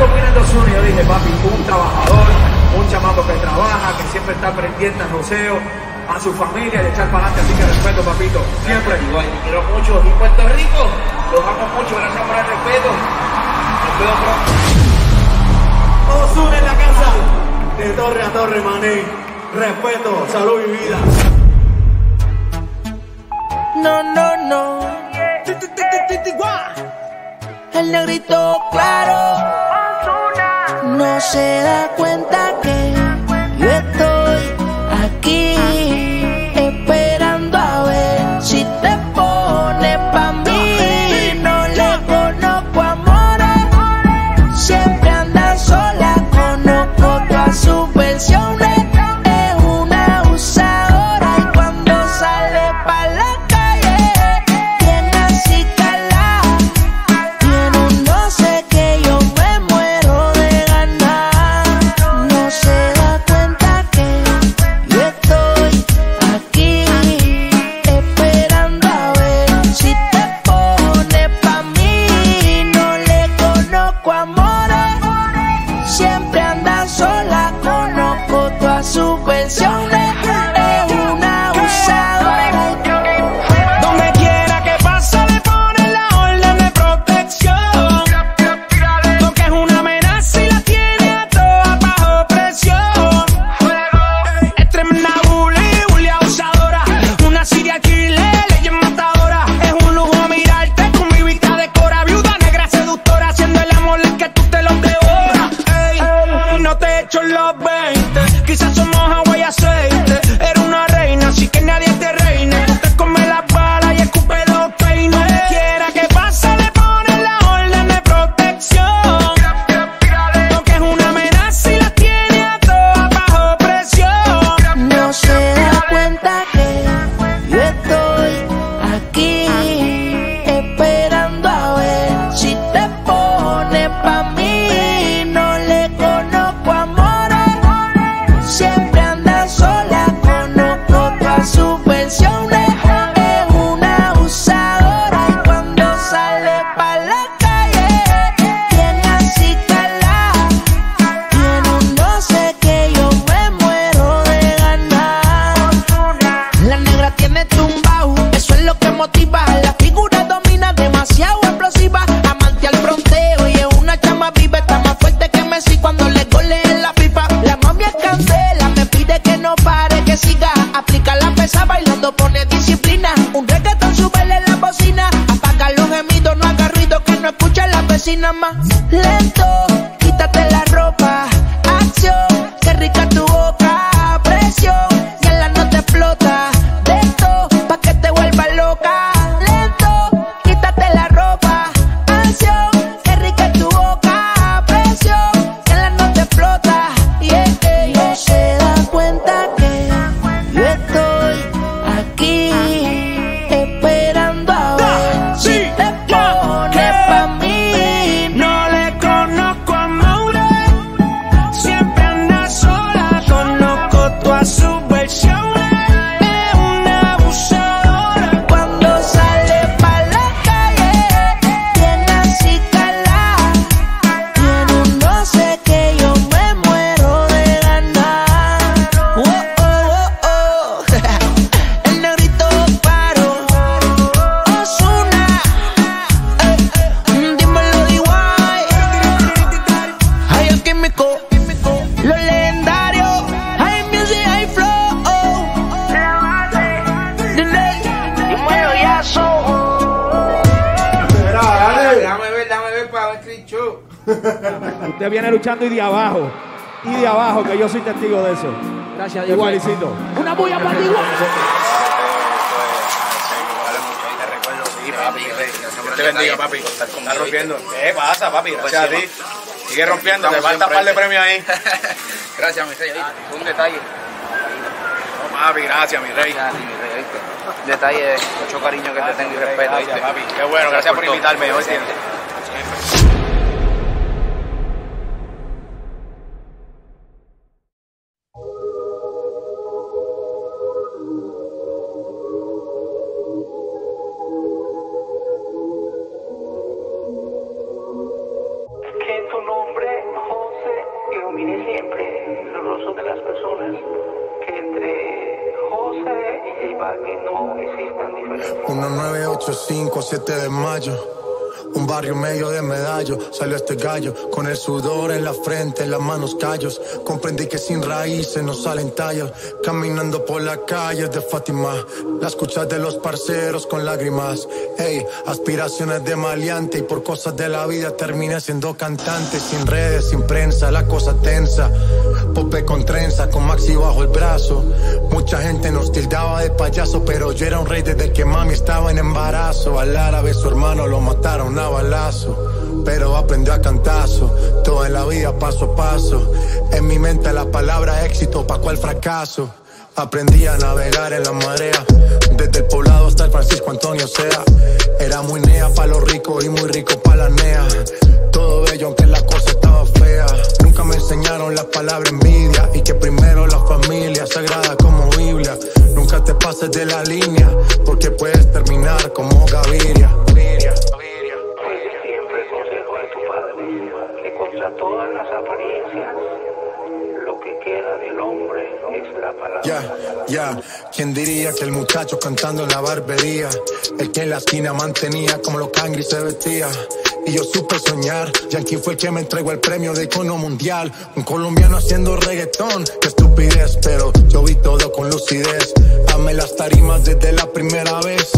cuando dije, papi, un trabajador, un chamaco que trabaja, que siempre está pendiente al museo, a su familia, de echar para adelante, así que respeto, papito, siempre. igual Quiero mucho, y Puerto Rico, los amo mucho, gracias por el respeto. Nos vemos pronto. Osuna en la casa, de torre a torre, mané. Respeto, salud y vida. No, no, no. El negrito claro no se da cuenta que viene luchando y de abajo. Y de abajo, que yo soy testigo de eso. Gracias, Dios. Igualicito. Una bulla para ti, papi. Te bendiga, papi. Estás rompiendo. ¿Qué pasa, papi? Gracias a. Sigue rompiendo, te falta un par de premios ahí. gracias, mi rey. Un detalle. Papi, gracias, mi rey. Detalle, mucho cariño que te tengo y respeto. Gracias, papi. Qué bueno, gracias por invitarme. hoy. para que no existan diferencias. 1985, 7 de mayo. Un barrio medio de medallo, salió este gallo, con el sudor en la frente, en las manos callos. Comprendí que sin raíces no salen tallos. Caminando por las calles de Fátima, la escuchas de los parceros con lágrimas. Ey, aspiraciones de maleante y por cosas de la vida terminé siendo cantante. Sin redes, sin prensa, la cosa tensa. Pope con trenza, con Maxi bajo el brazo. Mucha gente nos tildaba de payaso, pero yo era un rey desde que mami estaba en embarazo. Al árabe su hermano lo mataron balazo, pero aprendió a cantazo. Toda en la vida paso a paso. En mi mente la palabra éxito, pa' cual fracaso. Aprendí a navegar en la marea, desde el poblado hasta el Francisco Antonio Sea. Era muy nea pa' los ricos y muy rico pa' la nea. Todo bello aunque la cosa estaba fea. Nunca me enseñaron la palabra envidia y que primero la familia sagrada como Biblia. Nunca te pases de la línea porque puedes terminar como Gaviria. Apariencias, lo la palabra. Ya, ya, ¿quién diría que el muchacho cantando en la barbería, el que en la esquina mantenía como los cangris se vestía? Y yo supe soñar, Yankee fue el que me entregó el premio de icono mundial. Un colombiano haciendo reggaetón, qué estupidez, pero yo vi todo con lucidez. Amé las tarimas desde la primera vez.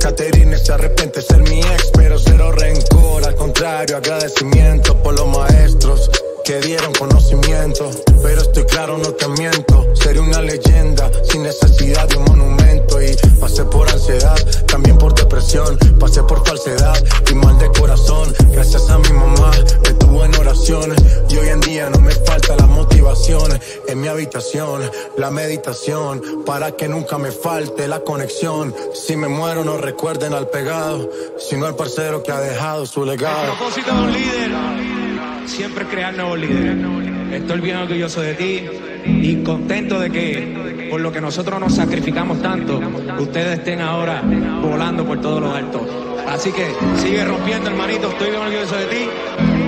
Caterine se arrepiente de ser mi ex, pero cero rencor, al contrario, agradecimiento por los maestros que dieron conocimiento. Pero estoy claro, no te miento, seré una leyenda sin necesidad de un monumento. Y pasé por ansiedad, también por depresión, pasé por falsedad y mal de corazón. Gracias a mi mamá, me tuvo en oración. Y hoy en día no me falta la motivación en mi habitación, la meditación, para que nunca me falte la conexión. Si me muero, no recuerden al pegado, sino al parcero que ha dejado su legado. Propósito de un líder, siempre crear nuevos líderes. Estoy bien orgulloso de ti y contento de que por lo que nosotros nos sacrificamos tanto, ustedes estén ahora volando por todos los altos. Así que sigue rompiendo, hermanito. Estoy bien orgulloso de ti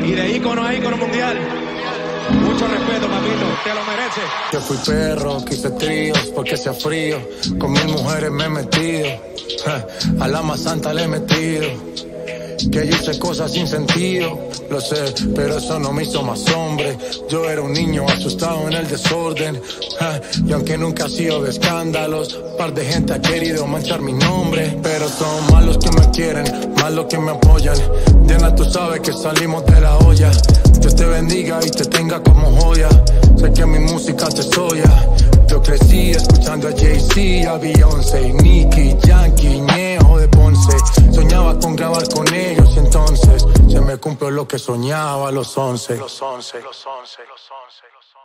y de ícono a ícono mundial. Mucho respeto, papito. Te lo mereces. Yo fui perro, quise tríos porque hacía frío. Con mil mujeres me he metido. A la más santa le he metido. Que yo hice cosas sin sentido, lo sé, pero eso no me hizo más hombre. Yo era un niño asustado en el desorden. ja, Y aunque nunca he sido de escándalos, par de gente ha querido manchar mi nombre. Pero son malos que me quieren, malos que me apoyan. Diana, tú sabes que salimos de la olla. Dios te bendiga y te tenga como joya. Sé que mi música te soya. Yo crecí escuchando a Jay-Z, a Beyoncé, Nicky, Yankee, Ponce. Soñaba con grabar con ellos y entonces se me cumplió lo que soñaba a los 11. Los 11, los 11, los 11, los 11.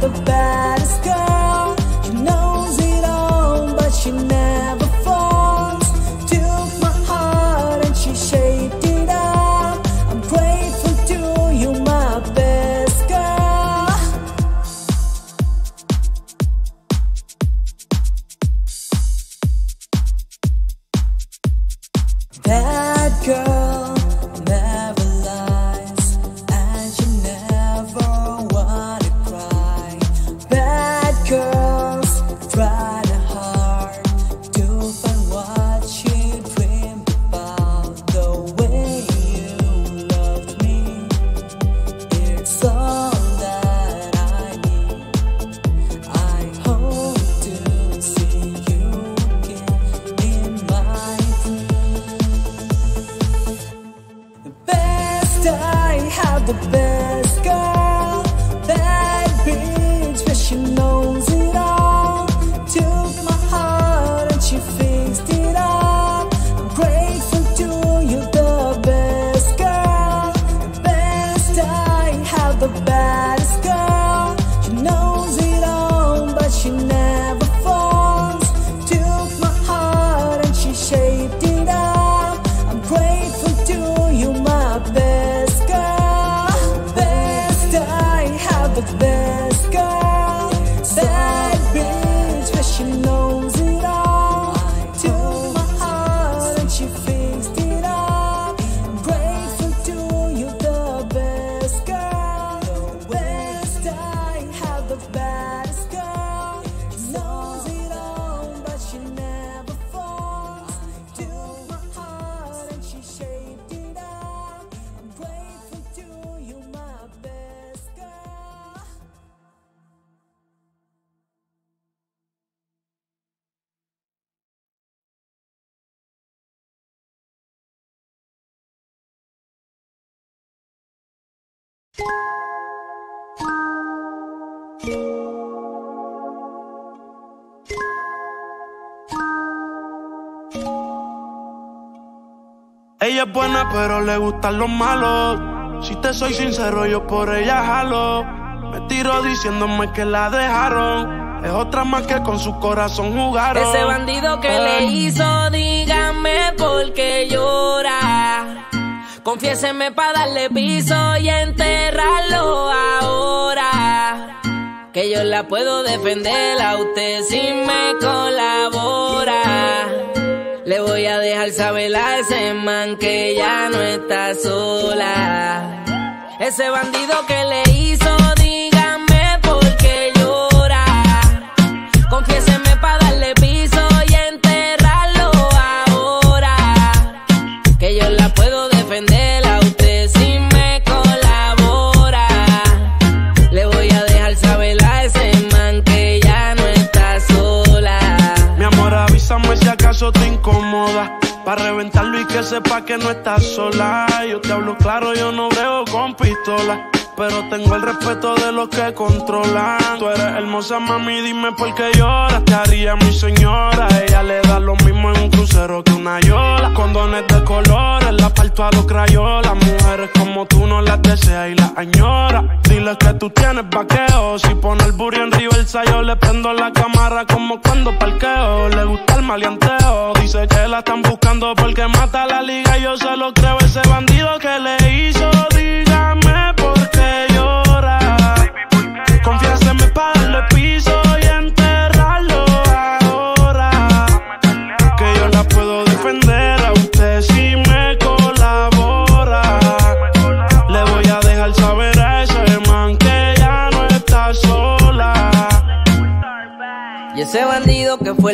the bad. Ella es buena, pero le gustan los malos. Si te soy sincero, yo por ella jalo. Me tiro diciéndome que la dejaron. Es otra más que con su corazón jugaron. Ese bandido que le hizo, dígame por qué llora. Confiéseme para darle piso y enterrarlo ahora. Que yo la puedo defender a usted si me colabora. Le voy a dejar saber a ese man que ya no está sola. Ese bandido que le hizo, que sepa que no estás sola. Yo te hablo claro, yo no brego con pistola. Pero tengo el respeto de los que controlan. Tú eres hermosa, mami, dime por qué lloras. Te haría mi señora. Ella le da lo mismo en un crucero que una yola. Condones de colores, la parto a los crayolas. Mujeres como tú no las deseas y las añora. Dile que tú tienes vaqueo. Si pone el burro en reversa, yo le prendo la cámara como cuando parqueo. Le gusta el maleanteo. Dice que la están buscando porque mata la liga. Yo se lo creo, ese bandido que le hizo. Dígame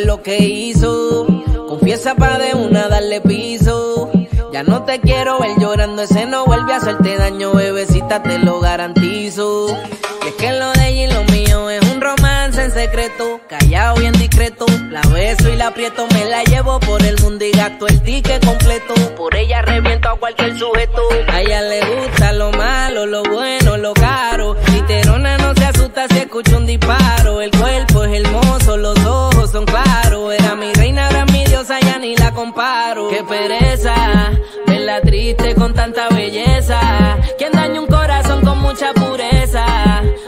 lo que hizo, confiesa pa' de una darle piso. Ya no te quiero ver llorando, ese no vuelve a hacerte daño, bebecita, te lo garantizo. Y es que lo de ella y lo mío es un romance en secreto, callado y en discreto. La beso y la aprieto, me la llevo por el mundo y gasto el ticket completo. Por ella reviento a cualquier sujeto. A ella le gusta lo malo, lo bueno, lo caro. Literona no se asusta si escucha un disparo. Ni la comparo. Qué pereza, verla triste con tanta belleza. Quien daña un corazón con mucha pureza,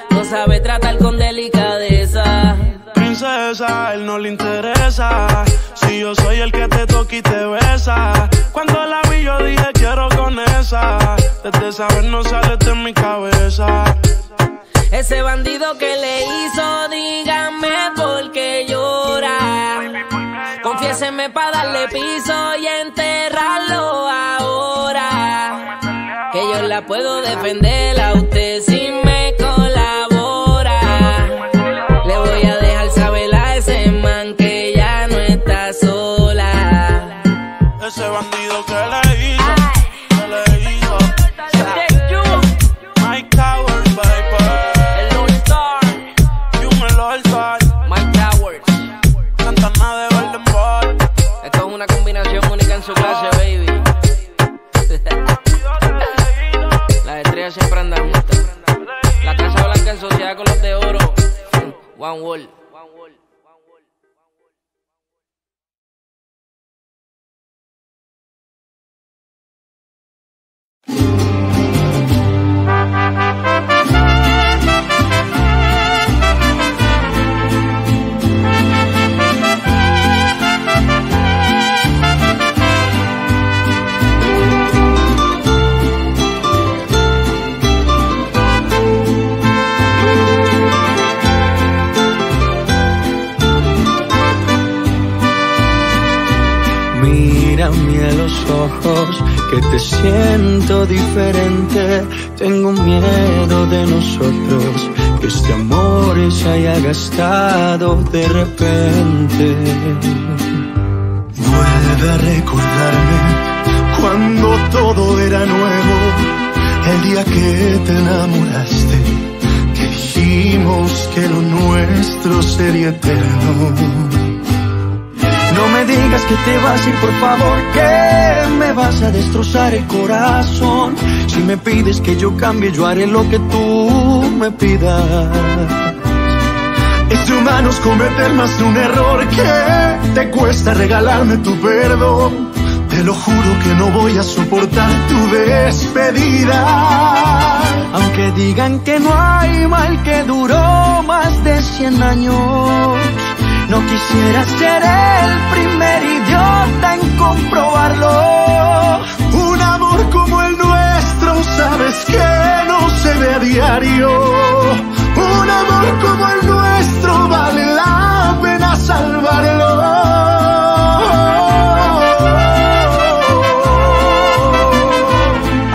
no sabe tratar con delicadeza. Princesa, él no le interesa. Si yo soy el que te toca y te besa. Cuando la vi, yo dije quiero con esa. Desde saber no sale de mi cabeza. Ese bandido que le hizo, dígame por qué llora. Confiéseme para darle piso y enterrarlo ahora. Que yo la puedo defender a usted si que te siento diferente. Tengo miedo de nosotros, que este amor se haya gastado de repente. Vuelve a recordarme cuando todo era nuevo, el día que te enamoraste, que dijimos que lo nuestro sería eterno. No me digas que te vas ir, por favor, que me vas a destrozar el corazón. Si me pides que yo cambie, yo haré lo que tú me pidas. Es de humanos cometer más de un error que te cuesta regalarme tu perdón. Te lo juro que no voy a soportar tu despedida. Aunque digan que no hay mal que duró más de 100 años, no quisiera ser el primer idiota en comprobarlo. Un amor como el nuestro, sabes que no se ve a diario. Un amor como el nuestro vale la pena salvarlo.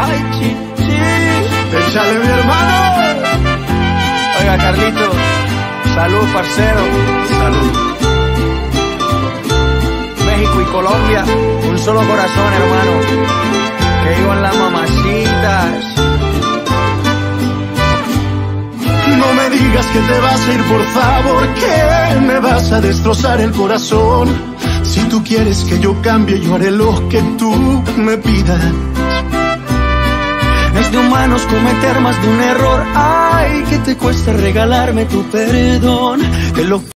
Ay, chichi. Échale mi hermano. Oiga, Carlito, salud, parcero. Salud. México y Colombia, un solo corazón, hermano. Que iban las mamacitas. No me digas que te vas a ir, por favor, que me vas a destrozar el corazón. Si tú quieres que yo cambie, yo haré lo que tú me pidas. Es de humanos cometer más de un error. Ay, que te cuesta regalarme tu perdón. Que lo